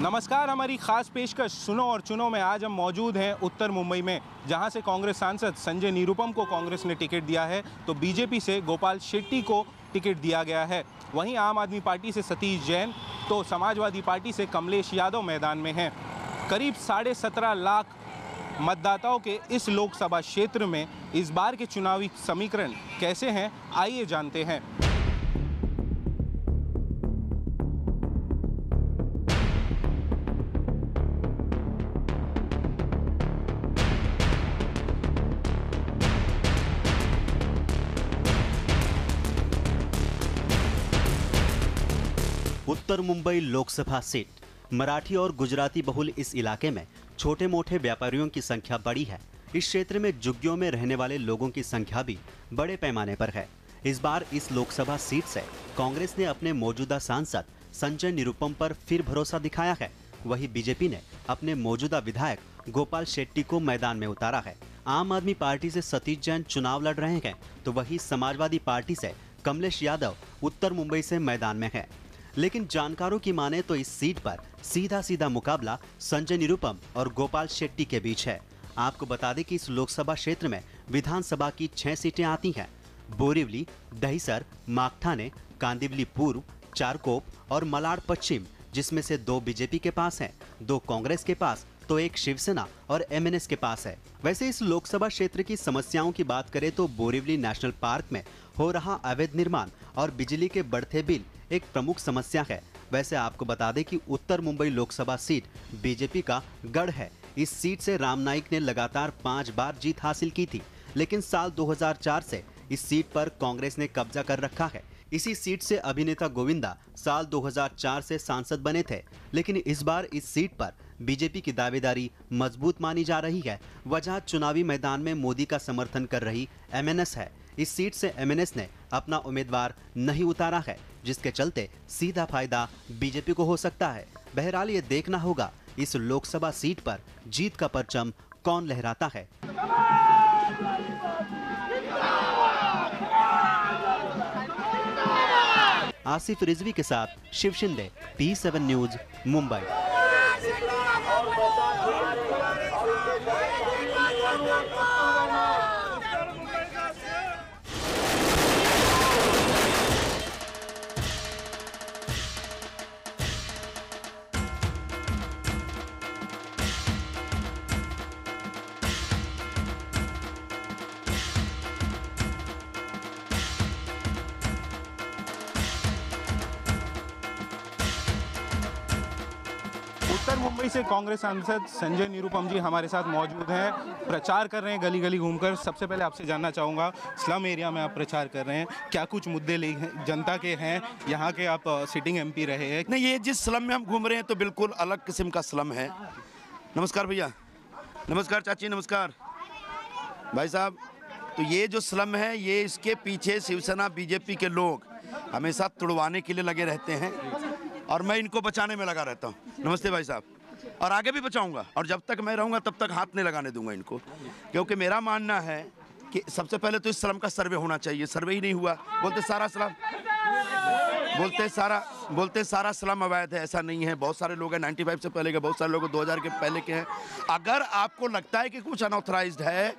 नमस्कार, हमारी खास पेशकश सुनो और चुनो में आज हम मौजूद हैं उत्तर मुंबई में, जहाँ से कांग्रेस सांसद संजय निरुपम को कांग्रेस ने टिकट दिया है तो बीजेपी से गोपाल शेट्टी को टिकट दिया गया है। वहीं आम आदमी पार्टी से सतीश जैन तो समाजवादी पार्टी से कमलेश यादव मैदान में हैं। करीब साढ़े सत्रह लाख मतदाताओं के इस लोकसभा क्षेत्र में इस बार के चुनावी समीकरण कैसे हैं, आइए जानते हैं। उत्तर मुंबई लोकसभा सीट। मराठी और गुजराती बहुल इस इलाके में छोटे मोटे व्यापारियों की संख्या बड़ी है। इस क्षेत्र में जुग्गियों में रहने वाले लोगों की संख्या भी बड़े पैमाने पर है। इस बार इस लोकसभा सीट से कांग्रेस ने अपने मौजूदा सांसद संजय निरुपम पर फिर भरोसा दिखाया है। वही बीजेपी ने अपने मौजूदा विधायक गोपाल शेट्टी को मैदान में उतारा है। आम आदमी पार्टी से सतीश जैन चुनाव लड़ रहे हैं तो वही समाजवादी पार्टी से कमलेश यादव उत्तर मुंबई से मैदान में है। लेकिन जानकारों की माने तो इस सीट पर सीधा सीधा मुकाबला संजय निरुपम और गोपाल शेट्टी के बीच है। आपको बता दें कि इस लोकसभा क्षेत्र में विधानसभा की छह सीटें आती हैं। बोरीवली दहीसर माकठाने कांदिवली पूर्व चारकोप और मलाड पश्चिम जिसमें से दो बीजेपी के पास हैं, दो कांग्रेस के पास तो एक शिवसेना और एमएनएस के पास है। वैसे इस लोकसभा क्षेत्र की समस्याओं की बात करें तो बोरीवली नेशनल पार्क में हो रहा अवैध निर्माण और बिजली के बढ़ते बिल एक प्रमुख समस्या है। वैसे आपको बता दें कि उत्तर मुंबई लोकसभा सीट बीजेपी का गढ़ है। इस सीट से राम नाइक ने लगातार पाँच बार जीत हासिल की थी, लेकिन साल 2004 से इस सीट पर कांग्रेस ने कब्जा कर रखा है। इसी सीट से अभिनेता गोविंदा साल 2004 से सांसद बने थे, लेकिन इस बार इस सीट पर बीजेपी की दावेदारी मज़बूत मानी जा रही है। वजह चुनावी मैदान में मोदी का समर्थन कर रही एमएनएस है। इस सीट से एमएनएस ने अपना उम्मीदवार नहीं उतारा है, जिसके चलते सीधा फ़ायदा बीजेपी को हो सकता है। बहरहाल ये देखना होगा, इस लोकसभा सीट पर जीत का परचम कौन लहराता है। आसिफ रिजवी के साथ Shiv Shinde P seven news Mumbai. उत्तर मुंबई से कांग्रेस सांसद संजय निरुपम जी हमारे साथ मौजूद हैं। प्रचार कर रहे हैं गली गली घूमकर। सबसे पहले आपसे जानना चाहूँगा, स्लम एरिया में आप प्रचार कर रहे हैं। क्या कुछ मुद्दे ले जनता के हैं। यहाँ के आप सिटिंग एमपी रहे हैं। नहीं, ये जिस स्लम में हम घूम रहे हैं तो बिल्कुल अलग किस्म का स्लम है। नमस्कार भैया। नमस्कार चाची, नमस्कार। भाई साहब तो ये जो स्लम है, ये इसके पीछे शिवसेना, बीजेपी के लोग हमेशा तुड़वाने के लिए लगे रहते हैं। और मैं इनको बचाने में लगा रहता हूँ। नमस्ते भाई साहब। और आगे भी बचाऊँगा। और जब तक मैं रहूँगा, तब तक हाथ नहीं लगाने दूँगा इनको। क्योंकि मेरा मानना है कि सबसे पहले तो इस सलम का सर्वे होना चाहिए। सर्वे ही नहीं हुआ। बोलते, सारा स्लम। बोलते सारा बोलते सारा स्लम अवैध है, ऐसा नहीं है। बहुत सारे लोग हैं 95 से पहले के, बहुत सारे लोग 2000 के पहले के हैं। अगर आपको लगता है कि कुछ अनऑथराइज्ड है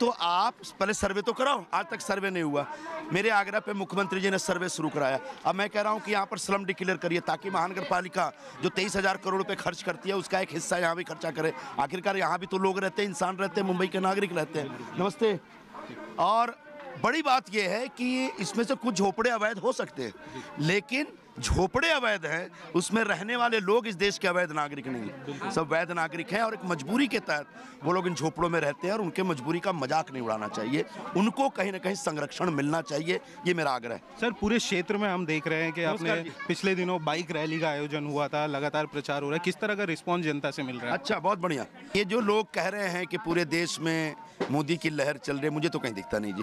तो आप पहले सर्वे तो कराओ। आज तक सर्वे नहीं हुआ। मेरे आग्रह पे मुख्यमंत्री जी ने सर्वे शुरू कराया। अब मैं कह रहा हूँ कि यहाँ पर स्लम डिक्लेयर करिए, ताकि महानगर पालिका जो तेईस हज़ार करोड़ रुपये खर्च करती है, उसका एक हिस्सा यहाँ भी खर्चा करे। आखिरकार यहाँ भी तो लोग रहते हैं, इंसान रहते हैं, मुंबई के नागरिक रहते हैं। नमस्ते। और बड़ी बात यह है कि इसमें से कुछ झोपड़े अवैध हो सकते हैं। लेकिन झोपड़े अवैध हैं उसमें रहने वाले लोग इस देश के अवैध नागरिक नहीं हैं। सब वैध नागरिक हैं और एक मजबूरी के तहत वो लोग इन झोपड़ों में रहते हैं और उनके मजबूरी का मज़ाक नहीं उड़ाना चाहिए। उनको कहीं ना कहीं संरक्षण मिलना चाहिए ये मेरा आग्रह है। सर पूरे क्षेत्र में हम देख रहे हैं कि आपने पिछले दिनों बाइक रैली का आयोजन हुआ था लगातार प्रचार हो रहा है। किस तरह का रिस्पॉन्स जनता से मिल रहा है? अच्छा बहुत बढ़िया। ये जो लोग कह रहे हैं कि पूरे देश में मोदी की लहर चल रही है मुझे तो कहीं दिखता नहीं जी।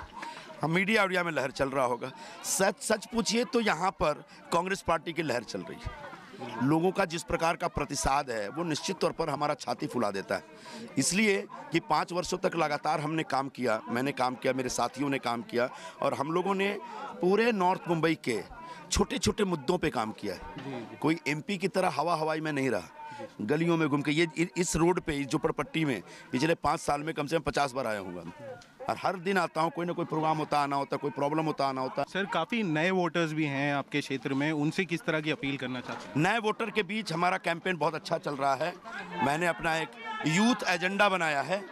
हम मीडिया उडिया में लहर चल रहा होगा। सच सच पूछिए तो यहाँ पर कांग्रेस पार्टी की लहर चल रही है। लोगों का जिस प्रकार का प्रतिसाद है वो निश्चित तौर पर हमारा छाती फुला देता है। इसलिए कि पाँच वर्षों तक लगातार हमने काम किया मैंने काम किया मेरे साथियों ने काम किया और हम लोगों ने पूरे नॉर्थ मुंबई के छोटे छोटे मुद्दों पे काम किया है। कोई एमपी की तरह हवा हवाई में नहीं रहा। गलियों में घूम के ये इस रोड पे इस झोपड़पट्टी में पिछले पाँच साल में कम से कम पचास बार आया हूँ और हर दिन आता हूँ कोई ना कोई प्रोग्राम होता आना होता कोई प्रॉब्लम होता आना होता। सर काफ़ी नए वोटर्स भी हैं आपके क्षेत्र में उनसे किस तरह की अपील करना चाहते हैं? नए वोटर के बीच हमारा कैंपेन बहुत अच्छा चल रहा है। मैंने अपना एक यूथ एजेंडा बनाया है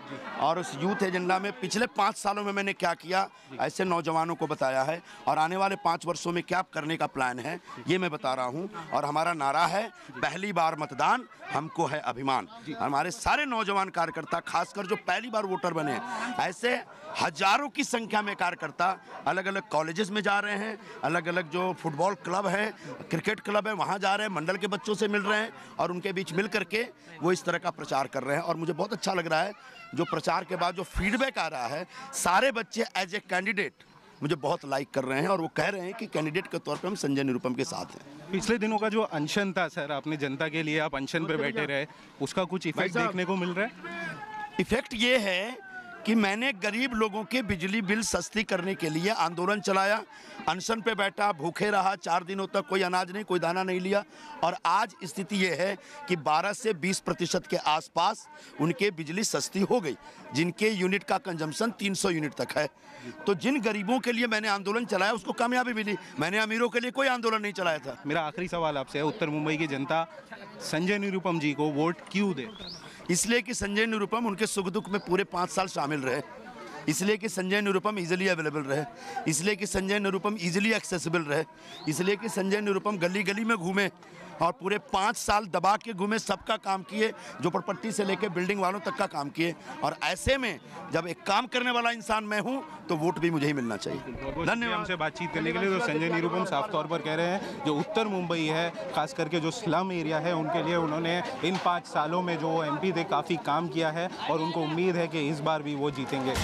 और उस यूथ एजेंडा में पिछले पाँच सालों में मैंने क्या किया ऐसे नौजवानों को बताया है और आने वाले पाँच वर्षों में क्या करने का प्लान है ये मैं बता रहा हूँ। और हमारा नारा है पहली बार मतदान हमको है अभिमान। हमारे सारे नौजवान कार्यकर्ता खासकर जो पहली बार वोटर बने ऐसे हज़ारों की संख्या में कार्यकर्ता अलग अलग कॉलेजेस में जा रहे हैं अलग अलग जो फुटबॉल क्लब है क्रिकेट क्लब है वहाँ जा रहे हैं मंडल के बच्चों से मिल रहे हैं और उनके बीच मिल करके वो इस तरह का प्रचार कर रहे हैं। और मुझे बहुत अच्छा लग रहा है जो प्रचार के बाद जो फीडबैक आ रहा है सारे बच्चे एज ए कैंडिडेट मुझे बहुत लाइक कर रहे हैं और वो कह रहे हैं कि कैंडिडेट के तौर पर हम संजय निरुपम के साथ हैं। पिछले दिनों का जो अनशन था सर आपने जनता के लिए आप अनशन पे बैठे रहे उसका कुछ इफ़ेक्ट देखने को मिल रहा है? इफ़ेक्ट ये है कि मैंने गरीब लोगों के बिजली बिल सस्ती करने के लिए आंदोलन चलाया। अनशन पे बैठा, भूखे रहा, चार दिनों तक कोई अनाज नहीं, कोई दाना नहीं लिया। और आज स्थिति ये है कि 12 से 20 प्रतिशत के आसपास उनके बिजली सस्ती हो गई, जिनके यूनिट का कंजम्पशन 300 यूनिट तक है। तो जिन गरीबों के लिए मैंने आंदोलन चलाया, उसको कामयाबी मिली। मैंने अमीरों के लिए कोई आंदोलन नहीं चलाया था। मेरा आखिरी सवाल आपसे है, उत्तर मुंबई की जनता संजय निरुपम जी को वोट क्यों दे? इसलिए कि संजय निरुपम उनके सुख दुख में पूरे पाँच साल शामिल रहे। इसलिए कि संजय निरुपम इजीली अवेलेबल रहे। इसलिए कि संजय निरुपम इजीली एक्सेसिबल रहे। इसलिए कि संजय निरुपम गली गली में घूमे। और पूरे पाँच साल दबा के घूमे सबका काम किए जो झोपड़पट्टी से लेके बिल्डिंग वालों तक का काम किए। और ऐसे में जब एक काम करने वाला इंसान मैं हूँ तो वोट भी मुझे ही मिलना चाहिए। धन्यवाद। हमसे बातचीत करने के लिए। तो संजय निरुपम साफ़ तौर पर कह रहे हैं जो उत्तर मुंबई है खास करके जो स्लम एरिया है उनके लिए उन्होंने इन पाँच सालों में जो एमपी थे काफ़ी काम किया है और उनको उम्मीद है कि इस बार भी वो जीतेंगे।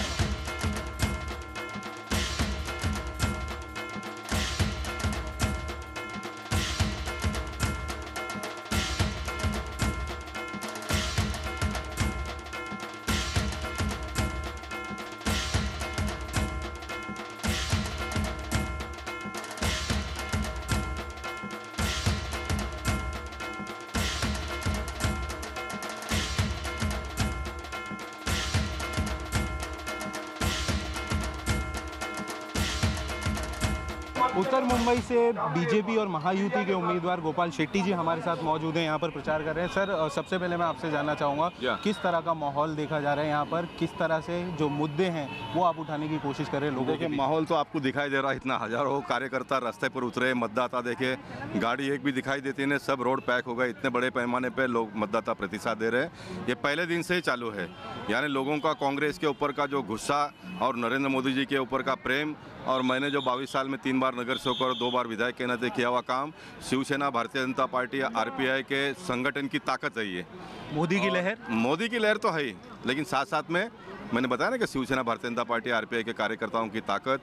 उत्तर मुंबई से बीजेपी और महायुति के उम्मीदवार गोपाल शेट्टी जी हमारे साथ मौजूद हैं यहाँ पर प्रचार कर रहे हैं। सर सबसे पहले मैं आपसे जानना चाहूँगा किस तरह का माहौल देखा जा रहा है यहाँ पर? किस तरह से जो मुद्दे हैं वो आप उठाने की कोशिश कर रहे हैं लोगों के माहौल तो आपको दिखाई दे रहा है इतना हज़ारों कार्यकर्ता रास्ते पर उतरे मतदाता देखे गाड़ी एक भी दिखाई देती नहीं सब रोड पैक हो गए इतने बड़े पैमाने पर लोग मतदाता प्रतिशत दे रहे हैं। ये पहले दिन से ही चालू है यानी लोगों का कांग्रेस के ऊपर का जो गुस्सा और नरेंद्र मोदी जी के ऊपर का प्रेम और मैंने जो बाईस साल में तीन बार नगर सेवक और दो बार विधायक के नाते किया हुआ काम शिवसेना भारतीय जनता पार्टी आरपीआई के संगठन की ताकत है ये। मोदी की लहर? मोदी की लहर तो है ही लेकिन साथ साथ में मैंने बताया ना कि शिवसेना भारतीय जनता पार्टी आरपीआई के कार्यकर्ताओं की ताकत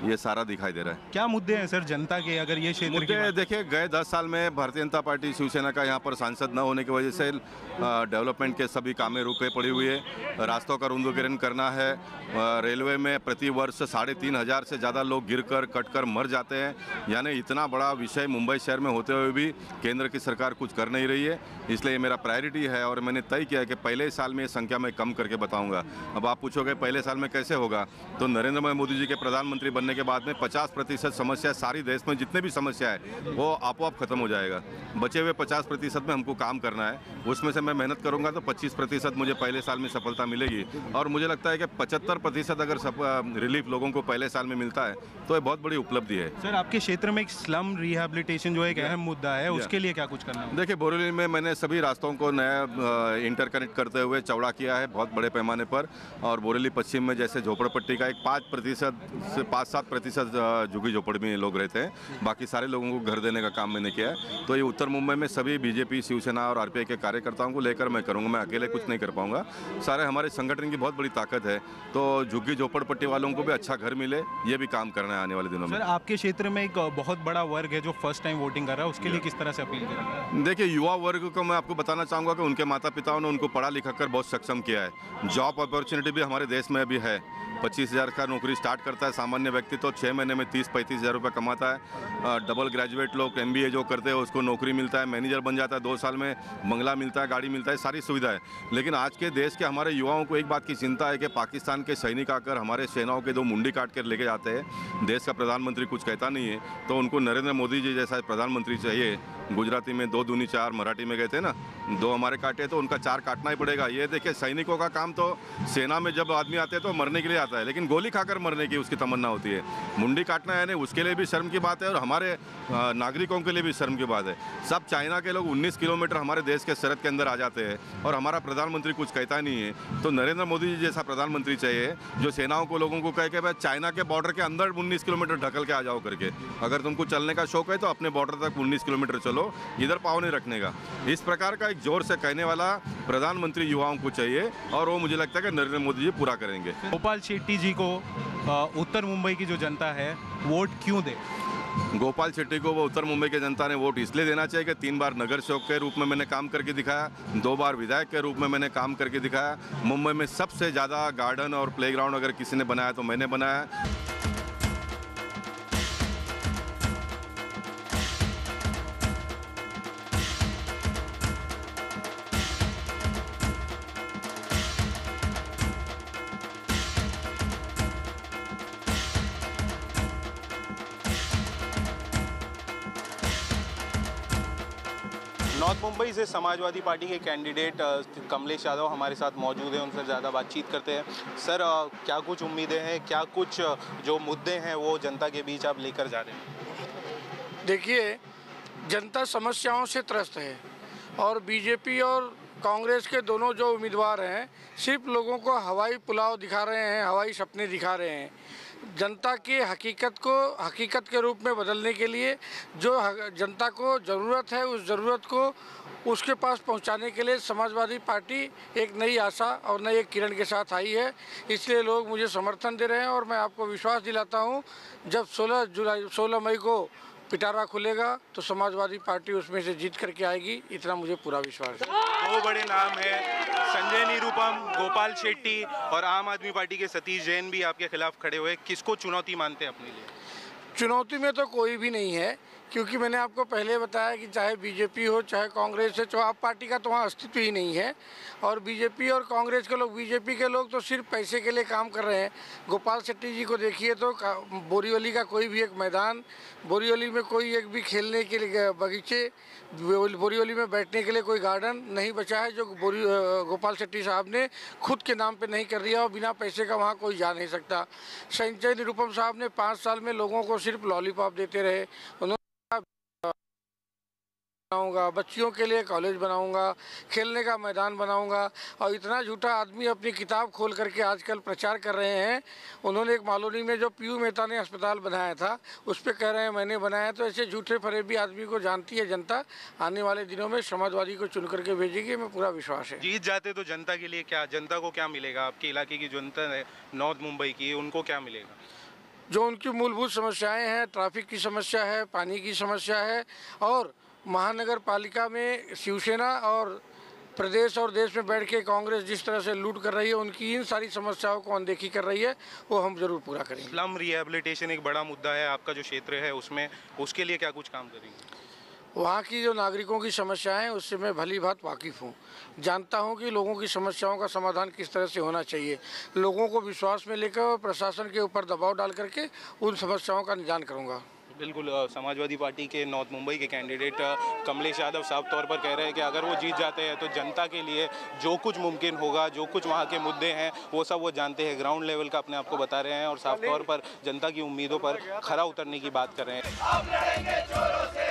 ये सारा दिखाई दे रहा है। क्या मुद्दे हैं सर जनता के अगर ये क्षेत्र मुद्दे देखिए गए दस साल में भारतीय जनता पार्टी शिवसेना का यहाँ पर सांसद न होने की वजह से डेवलपमेंट के सभी कामें रुके पड़ी हुई है। रास्तों का रुंदोकरण करना है। रेलवे में प्रति वर्ष साढ़े तीन हज़ार से ज़्यादा लोग गिर कर कट कर मर जाते हैं। यानी इतना बड़ा विषय मुंबई शहर में होते हुए भी केंद्र की सरकार कुछ कर नहीं रही है। इसलिए ये मेरा प्रायोरिटी है और मैंने तय किया है कि पहले साल में ये संख्या मैं कम करके बताऊँगा। अब आप पूछोगे पहले साल में कैसे होगा? तो नरेंद्र मोदी जी के प्रधानमंत्री बनने के बाद में 50 प्रतिशत समस्या सारी देश में जितने भी समस्या है वो आपोआप खत्म हो जाएगा। बचे हुए 50 प्रतिशत में हमको काम करना है उसमें से मैं मेहनत करूँगा तो 25 प्रतिशत मुझे पहले साल में सफलता मिलेगी। और मुझे लगता है कि 75 प्रतिशत अगर सप- रिलीफ लोगों को पहले साल में मिलता है तो ये बहुत बड़ी उपलब्धि है। सर आपके क्षेत्र में एक स्लम रिहेबिलिटेशन जो एक अहम मुद्दा है उसके लिए क्या कुछ करना होगा? देखिए बोरेली में मैंने सभी रास्तों को नया इंटरकनेक्ट करते हुए चौड़ा किया है बहुत बड़े पैमाने पर। और बोरेली पश्चिम में जैसे झोपड़पट्टी का एक पाँच प्रतिशत से पाँच सात प्रतिशत झुग्गी झोपड़ी में लोग रहते हैं। बाकी सारे लोगों को घर देने का काम मैंने किया है। तो ये उत्तर मुंबई में सभी बीजेपी शिवसेना और आरपीआई के कार्यकर्ताओं को लेकर मैं करूँगा। मैं अकेले कुछ नहीं कर पाऊँगा। सारे हमारे संगठन की बहुत बड़ी ताकत है। तो झुग्गी झोपड़पट्टी वालों को भी अच्छा घर मिले ये भी काम करना है आने वाले दिनों में। आपके क्षेत्र में एक बहुत बड़ा वर्ग है जो फ़र्स्ट टाइम वोटिंग कर रहा है। उसके लिए किस तरह से अपील करेंगे? देखिए युवा वर्ग को मैं आपको बताना चाहूँगा कि उनके माता पिताओं ने उनको पढ़ा लिखा कर बहुत सक्षम किया है। जॉब अपॉर्चुनिटी भी हमारे देश में अभी है। पच्चीस हज़ार का नौकरी स्टार्ट करता है सामान्य व्यक्ति तो छः महीने में तीस पैंतीस हज़ार रुपये कमाता है। डबल ग्रेजुएट लोग एमबीए जो करते हैं, उसको नौकरी मिलता है, मैनेजर बन जाता है, दो साल में बंगला मिलता है, गाड़ी मिलता है, सारी सुविधा है। लेकिन आज के देश के हमारे युवाओं को एक बात की चिंता है कि पाकिस्तान के सैनिक आकर हमारे सेनाओं के दो मुंडी काट कर लेके जाते हैं। देश का प्रधानमंत्री कुछ कहता नहीं है तो उनको नरेंद्र मोदी जी जैसा प्रधानमंत्री चाहिए। गुजराती में दो दूनी चार मराठी में गए थे ना, दो हमारे काटे तो उनका चार काटना ही पड़ेगा। ये देखिए, सैनिकों का काम तो सेना में जब आदमी आते हैं तो मरने के लिए आता है, लेकिन गोली खाकर मरने की उसकी तमन्ना होती है। मुंडी काटना है नहीं उसके लिए भी शर्म की बात है और हमारे नागरिकों के लिए भी शर्म की बात है। सब चाइना के लोग 19 किलोमीटर हमारे देश के सरहद के अंदर आ जाते हैं और हमारा प्रधानमंत्री कुछ कहता नहीं है। तो नरेंद्र मोदी जी जैसा प्रधानमंत्री चाहिए, जो सेनाओं को लोगों को कहे कि भाई चाइना के बॉर्डर के अंदर 19 किलोमीटर ढकल के आ जाओ करके। अगर तुमको चलने का शौक है तो अपने बॉर्डर तक 19 किलोमीटर चलो। इधर पाँव नहीं रखने का। इस प्रकार का एक ज़ोर से कहने वाला प्रधानमंत्री युवाओं को चाहिए और वो मुझे लगता है कि नरेंद्र मोदी जी पूरा करेंगे। गोपाल शेट्टी जी को उत्तर मुंबई की जो जनता है वोट क्यों दे? गोपाल शेट्टी को वो उत्तर मुंबई की जनता ने वोट इसलिए देना चाहिए कि तीन बार नगर सेवक के रूप में मैंने काम करके दिखाया दो बार विधायक के रूप में मैंने काम करके दिखाया। मुंबई में सबसे ज़्यादा गार्डन और प्लेग्राउंड अगर किसी ने बनाया तो मैंने बनाया। से समाजवादी पार्टी के कैंडिडेट कमलेश यादव हमारे साथ मौजूद हैं, उनसे ज़्यादा बातचीत करते हैं। सर क्या कुछ उम्मीदें हैं? क्या कुछ जो मुद्दे हैं वो जनता के बीच आप लेकर जा रहे हैं? देखिए, जनता समस्याओं से त्रस्त है और बीजेपी और कांग्रेस के दोनों जो उम्मीदवार हैं, सिर्फ़ लोगों को हवाई पुलाव दिखा रहे हैं, हवाई सपने दिखा रहे हैं। जनता के हकीकत को, हकीकत के रूप में बदलने के लिए जो जनता को ज़रूरत है, उस ज़रूरत को उसके पास पहुँचाने के लिए समाजवादी पार्टी एक नई आशा और नई एक किरण के साथ आई है। इसलिए लोग मुझे समर्थन दे रहे हैं और मैं आपको विश्वास दिलाता हूँ, जब 16 जुलाई 16 मई को पिटारा खुलेगा तो समाजवादी पार्टी उसमें से जीत करके आएगी इतना मुझे पूरा विश्वास है। दो बड़े नाम है संजय निरुपम गोपाल शेट्टी और आम आदमी पार्टी के सतीश जैन भी आपके खिलाफ खड़े हुए किसको चुनौती मानते हैं अपने लिए? चुनौती में तो कोई भी नहीं है। क्योंकि मैंने आपको पहले बताया कि चाहे बीजेपी हो, चाहे कांग्रेस है, चाहे आप पार्टी का तो वहाँ अस्तित्व ही नहीं है। और बीजेपी और कांग्रेस के लोग बीजेपी के लोग तो सिर्फ़ पैसे के लिए काम कर रहे हैं। गोपाल शेट्टी जी को देखिए तो बोरीवली का कोई भी एक मैदान, बोरीवली में कोई एक भी खेलने के लिए, बगीचे बोरी- बोरीवली में बैठने के लिए कोई गार्डन नहीं बचा है, जो बोरी गोपाल शेट्टी साहब ने खुद के नाम पर नहीं कर दिया और बिना पैसे का वहाँ कोई जा नहीं सकता। संजय निरुपम साहब ने पाँच साल में लोगों को सिर्फ़ लॉलीपॉप देते रहे। उन्होंने बनाऊँगा बच्चियों के लिए कॉलेज बनाऊँगा खेलने का मैदान बनाऊँगा और इतना झूठा आदमी अपनी किताब खोल करके आजकल प्रचार कर रहे हैं। उन्होंने एक मालोनी में जो पीयू मेहता ने अस्पताल बनाया था उस पर कह रहे हैं मैंने बनाया तो ऐसे झूठे फरेबी आदमी को जानती है जनता आने वाले दिनों में समाजवादी को चुन करके भेजेगी हमें पूरा विश्वास है। जीत जाते तो जनता के लिए क्या जनता को क्या मिलेगा? आपके इलाके की जनता है नॉर्थ मुंबई की उनको क्या मिलेगा? जो उनकी मूलभूत समस्याएँ हैं ट्रैफ़िक की समस्या है पानी की समस्या है और महानगर पालिका में शिवसेना और प्रदेश और देश में बैठ के कांग्रेस जिस तरह से लूट कर रही है उनकी इन सारी समस्याओं को अनदेखी कर रही है वो हम ज़रूर पूरा करेंगे। स्लम रिहेबिलिटेशन एक बड़ा मुद्दा है आपका जो क्षेत्र है उसमें उसके लिए क्या कुछ काम करेंगे? वहाँ की जो नागरिकों की समस्याएँ हैं उससे मैं भली भात वाकिफ़ हूँ। जानता हूँ कि लोगों की समस्याओं का समाधान किस तरह से होना चाहिए। लोगों को विश्वास में लेकर और प्रशासन के ऊपर दबाव डाल करके उन समस्याओं का निदान करूँगा। बिल्कुल समाजवादी पार्टी के नॉर्थ मुंबई के कैंडिडेट कमलेश यादव साफ़ तौर पर कह रहे हैं कि अगर वो जीत जाते हैं तो जनता के लिए जो कुछ मुमकिन होगा, जो कुछ वहाँ के मुद्दे हैं, वो सब वो जानते हैं। ग्राउंड लेवल का अपने आपको बता रहे हैं और साफ़ तौर पर जनता की उम्मीदों पर खरा उतरने की बात कर रहे हैं।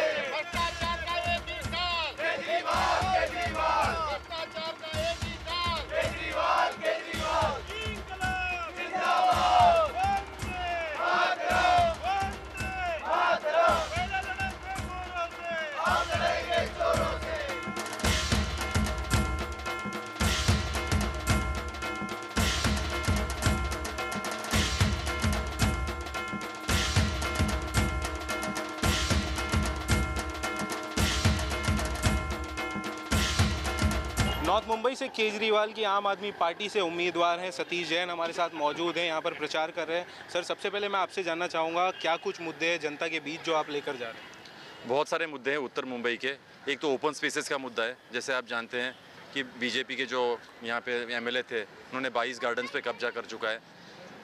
केजरीवाल की आम आदमी पार्टी से उम्मीदवार हैं सतीश जैन हमारे साथ मौजूद हैं, यहाँ पर प्रचार कर रहे हैं। सर, सबसे पहले मैं आपसे जानना चाहूँगा, क्या कुछ मुद्दे हैं जनता के बीच जो आप लेकर जा रहे हैं? बहुत सारे मुद्दे हैं उत्तर मुंबई के। एक तो ओपन स्पेसेस का मुद्दा है। जैसे आप जानते हैं कि बीजेपी के जो यहाँ पे एमएलए थे, उन्होंने 22 गार्डन्स पे कब्जा कर चुका है।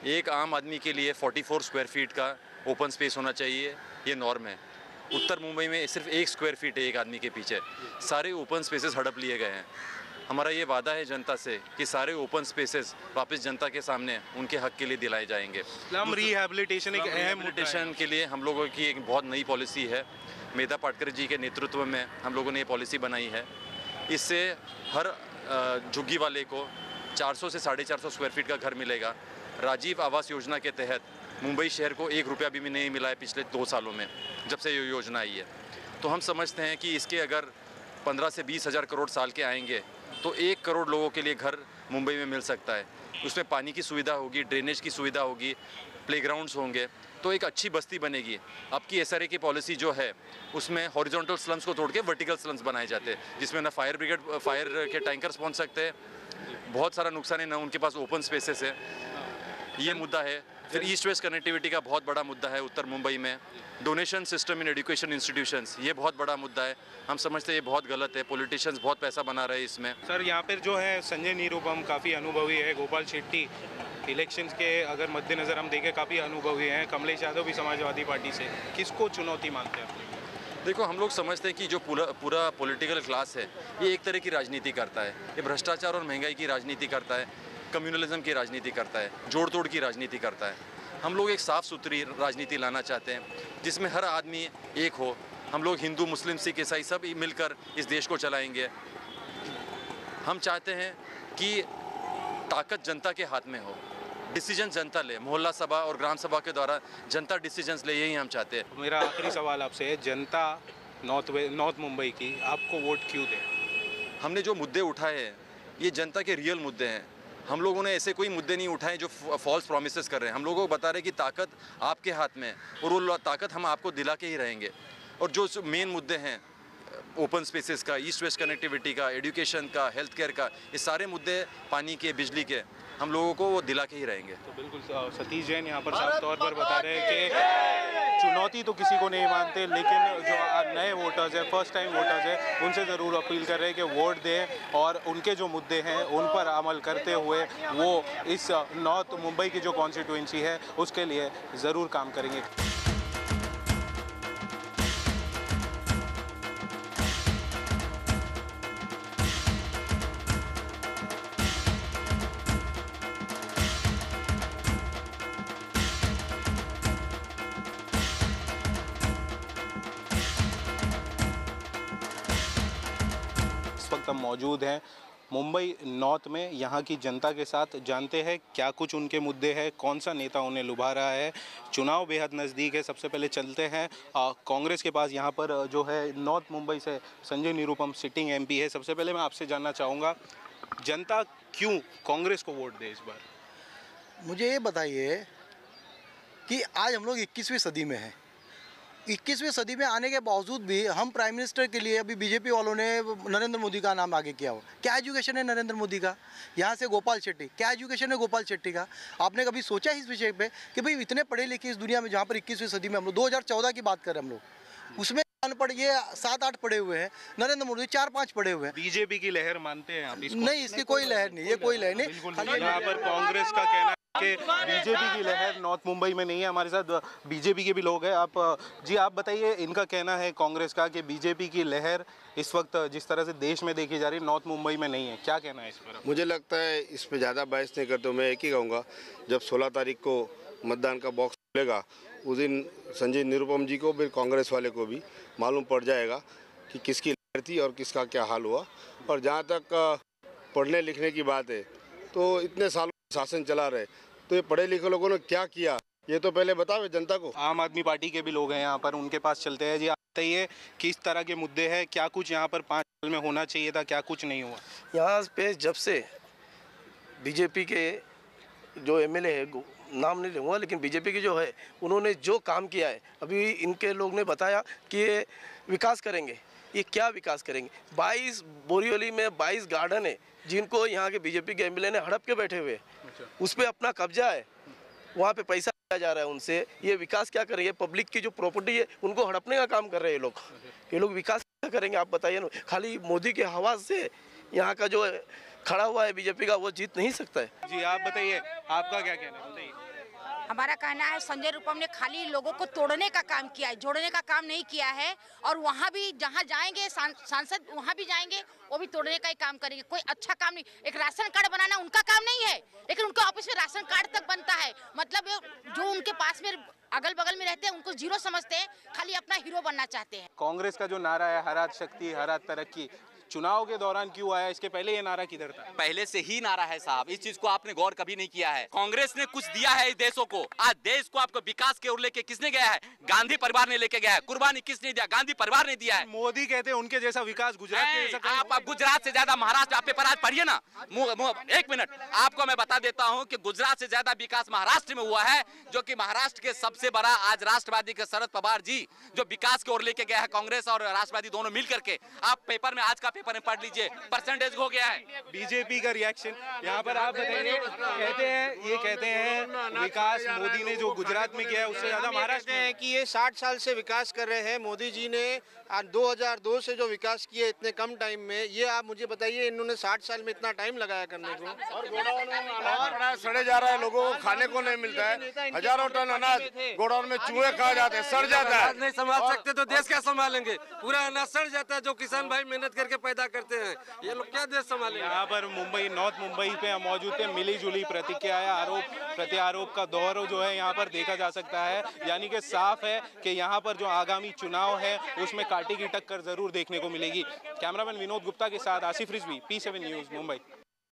एक आम आदमी के लिए 44 स्क्वायर फीट का ओपन स्पेस होना चाहिए, ये नॉर्म है। उत्तर मुंबई में सिर्फ़ एक स्क्वायर फीट है एक आदमी के पीछे। सारे ओपन स्पेसेस हड़प लिए गए हैं। हमारा ये वादा है जनता से कि सारे ओपन स्पेसेस वापस जनता के सामने उनके हक के लिए दिलाए जाएँगे। स्लम रिहेबिलिटेशन एक अहम रिहेबिलिटेशन के लिए हम लोगों की एक बहुत नई पॉलिसी है। मेधा पाटकर जी के नेतृत्व में हम लोगों ने ये पॉलिसी बनाई है। इससे हर झुग्गी वाले को 400 से साढ़े चार स्क्वायर फीट का घर मिलेगा। राजीव आवास योजना के तहत मुंबई शहर को एक रुपया भी नहीं मिला है पिछले दो सालों में जब से ये योजना आई है। तो हम समझते हैं कि इसके अगर 15 से बीस हज़ार करोड़ साल के आएँगे तो एक करोड़ लोगों के लिए घर मुंबई में मिल सकता है। उसमें पानी की सुविधा होगी ड्रेनेज की सुविधा होगी प्लेग्राउंड्स होंगे तो एक अच्छी बस्ती बनेगी। अब की एस की पॉलिसी जो है, उसमें हॉरिजॉन्टल स्लम्स को तोड़ के वर्टिकल स्लम्स बनाए जाते हैं, जिसमें ना फायर ब्रिगेड फायर के टैंकर्स पहुँच सकते हैं। बहुत सारा नुकसान है, ना उनके पास ओपन स्पेसेस है। ये मुद्दा है। फिर ईस्ट वेस्ट कनेक्टिविटी का बहुत बड़ा मुद्दा है उत्तर मुंबई में। Donation system in education institutions ये बहुत बड़ा मुद्दा है। हम समझते हैं ये बहुत गलत है पॉलिटिशियंस बहुत पैसा बना रहे हैं इसमें। सर यहाँ पर जो है संजय निरुपम काफ़ी अनुभवी है गोपाल शेट्टी इलेक्शंस के अगर मद्देनज़र हम देखें काफ़ी अनुभवी हैं। कमलेश यादव भी समाजवादी पार्टी से। किसको चुनौती मानते हैं आप देखो हम लोग समझते हैं कि जो पूरा पूरा पॉलिटिकल क्लास है ये एक तरह की राजनीति करता है। ये भ्रष्टाचार और महँगाई की राजनीति करता है। कम्युनलिज्म की राजनीति करता है जोड़ तोड़ की राजनीति करता है। हम लोग एक साफ़ सुथरी राजनीति लाना चाहते हैं जिसमें हर आदमी एक हो। हम लोग हिंदू मुस्लिम सिख ईसाई सब मिलकर इस देश को चलाएँगे। हम चाहते हैं कि ताकत जनता के हाथ में हो। डिसीज़न जनता ले मोहल्ला सभा और ग्राम सभा के द्वारा जनता डिसीजंस ले यही हम चाहते हैं। मेरा आखिरी सवाल आपसे है जनता नॉर्थ नॉर्थ मुंबई की आपको वोट क्यों दे? हमने जो मुद्दे उठाए हैं ये जनता के रियल मुद्दे हैं। हम लोगों ने ऐसे कोई मुद्दे नहीं उठाए जो फॉल्स प्रोमिस कर रहे हैं। हम लोगों को बता रहे कि ताकत आपके हाथ में है और वो ताकत हम आपको दिला के ही रहेंगे। और जो मेन मुद्दे हैं ओपन स्पेसेस का ईस्ट वेस्ट कनेक्टिविटी का एजुकेशन का हेल्थ केयर का ये सारे मुद्दे पानी के बिजली के हम लोगों को वो दिला के ही रहेंगे। तो बिल्कुल सतीश जैन यहाँ पर साफ़ तौर पर बता रहे हैं कि चुनौती तो किसी को नहीं मानते लेकिन जो नए वोटर्स हैं फ़र्स्ट टाइम वोटर्स हैं उनसे ज़रूर अपील कर रहे हैं कि वोट दें और उनके जो मुद्दे हैं उन पर अमल करते हुए वो इस नॉर्थ मुंबई की जो कॉन्स्टिट्यूंसी है उसके लिए ज़रूर काम करेंगे। इस मौजूद हैं। मुंबई नॉर्थ में यहाँ की जनता के साथ जानते हैं क्या कुछ उनके मुद्दे हैं, कौन सा नेता उन्हें लुभा रहा है। चुनाव बेहद नज़दीक है, सबसे पहले चलते हैं। कांग्रेस के पास यहाँ पर जो है, नॉर्थ मुंबई से संजय निरुपम सिटिंग एमपी है। सबसे पहले मैं आपसे जानना चाहूँगा, जनता क्यों कांग्रेस को वोट दे इस बार? मुझे ये बताइए कि आज हम लोग 21वीं सदी में हैं। 21वीं सदी में आने के बावजूद भी हम प्राइम मिनिस्टर के लिए अभी बीजेपी वालों ने नरेंद्र मोदी का नाम आगे किया हो। क्या एजुकेशन है नरेंद्र मोदी का? यहाँ से गोपाल शेट्टी। क्या एजुकेशन है गोपाल शेट्टी का? आपने कभी सोचा इस विषय पे कि भाई इतने पढ़े लिखे इस दुनिया में जहाँ पर 21वीं सदी में हम लोग, दो हज़ार चौदह की बात करें हम लोग, उसमें अनपढ़ ये सात आठ पढ़े हुए हैं नरेंद्र मोदी चार पाँच पड़े हुए हैं। बीजेपी की लहर मानते हैं आप इसको? नहीं इसकी कोई लहर नहीं ये कोई लहर नहीं। यहाँ पर कांग्रेस का कहना है कि बीजेपी की लहर नॉर्थ मुंबई में नहीं है हमारे साथ बीजेपी के भी लोग हैं। आप जी आप बताइए इनका कहना है कांग्रेस का कि बीजेपी की लहर इस वक्त जिस तरह से देश में देखी जा रही है नॉर्थ मुंबई में नहीं है। क्या कहना है इस पर? मुझे लगता है इस पे ज़्यादा बहस नहीं करते मैं एक ही कहूँगा जब 16 तारीख को मतदान का बॉक्स खुलेगा उस दिन संजय निरुपम जी को भी कांग्रेस वाले को भी मालूम पड़ जाएगा कि किसकी लहर थी और किसका क्या हाल हुआ। और जहाँ तक पढ़ने लिखने की बात है तो इतने सालों से शासन चला रहे। तो ये पढ़े लिखे लोगों ने क्या किया? ये तो पहले बतावे जनता को। आम आदमी पार्टी के भी लोग हैं यहाँ पर उनके पास चलते हैं जी। आप बताइए किस तरह के मुद्दे हैं? क्या कुछ यहाँ पर पाँच साल में होना चाहिए था क्या कुछ नहीं हुआ? यहाँ पे जब से बीजेपी के जो एमएलए है नाम नहीं लूँगा लेकिन बीजेपी की जो है उन्होंने जो काम किया है अभी इनके लोग ने बताया कि ये विकास करेंगे। ये क्या विकास करेंगे? 22 बोरीवली में 22 गार्डन है जिनको यहाँ के बीजेपी के एमएलए ने हड़प के बैठे हुए हैं। उस पर अपना कब्जा है। वहाँ पे पैसा लिया जा रहा है उनसे। ये विकास क्या करेंगे? पब्लिक की जो प्रॉपर्टी है उनको हड़पने का काम कर रहे हैं ये लोग। ये लोग विकास क्या करेंगे आप बताइए ना। खाली मोदी के हवा से यहाँ का जो खड़ा हुआ है बीजेपी का वो जीत नहीं सकता है। जी आप बताइए आपका क्या कहना है? बताइए। हमारा कहना है, संजय रूपम ने खाली लोगों को तोड़ने का काम किया है, जोड़ने का काम नहीं किया है, और वहाँ भी जहाँ जाएँगे सांसद वहाँ भी जाएँगे, वो भी तोड़ने का ही काम करेंगे। कोई अच्छा काम नहीं, एक राशन कार्ड बनाना उनका काम नहीं है, लेकिन उनके ऑफ़िस में राशन कार्ड तक बनता है। मतलब जो उनके पास में अगल बगल में रहते हैं, उनको ज़ीरो समझते हैं, खाली अपना हीरो बनना चाहते हैं। कांग्रेस का जो नारा है, हरा शक्ति, हरा तरक्की चुनाव के दौरान क्यों आया? इसके पहले ये नारा किधर था? पहले से ही नारा है साहब। इस चीज़ को आपने गौर कभी नहीं किया है। कांग्रेस ने कुछ दिया है इस देशों को। आज देश को आपको विकास की ओर लेके किसने गया है? गांधी परिवार ने लेके गया है। कुर्बानी किसने दिया? गांधी परिवार ने दिया है। मोदी कहते हैं उनके जैसा विकास गुजरात आप, आप गुजरात से ज़्यादा महाराष्ट्र आप पेपर आज पढ़िए ना। एक मिनट। आपको मैं बता देता हूँ की गुजरात से ज़्यादा विकास महाराष्ट्र में हुआ है जो की महाराष्ट्र के सबसे बड़ा आज राष्ट्रवादी के शरद पवार जी जो विकास की ओर लेके गया है कांग्रेस और राष्ट्रवादी दोनों मिल करके आप पेपर में आज का पेपर में पढ़ लीजिए। परसेंटेज हो गया है। बीजेपी का रिएक्शन यहाँ पर आप बताइए कहते हैं ये कहते हैं विकास मोदी ने जो गुजरात में किया है उससे ज़्यादा महाराष्ट्र में। हैं कि ये 60 साल से विकास कर रहे हैं। मोदी जी ने आज 2002 से जो विकास किए इतने कम टाइम में ये आप मुझे बताइए इन्होंने 60 साल में इतना टाइम लगाया करने को? और गोडाउन में अनाज पड़ा सड़े जा रहा है लोगों को खाने को नहीं मिलता है। हज़ारों टन अनाज गोडाउन में चूहे खा जाते हैं सड़ जाता है। नहीं संभाल सकते तो देश क्या संभालेंगे? पूरा अनाज सड़ जाता है जो किसान भाई मेहनत करके पैदा करते हैं। ये लोग क्या देश संभाले यहाँ पर मुंबई, नॉर्थ मुंबई पे मौजूद थे। मिली जुली प्रतिक्रिया आरोप, प्रत्यारोप का दौर जो है यहाँ पर देखा जा सकता है। यानी कि साफ़ है कि यहाँ पर जो आगामी चुनाव है, उसमें काटी की टक्कर ज़रूर देखने को मिलेगी। कैमरामैन विनोद गुप्ता के साथ Asif Rizvi P seven news Mumbai.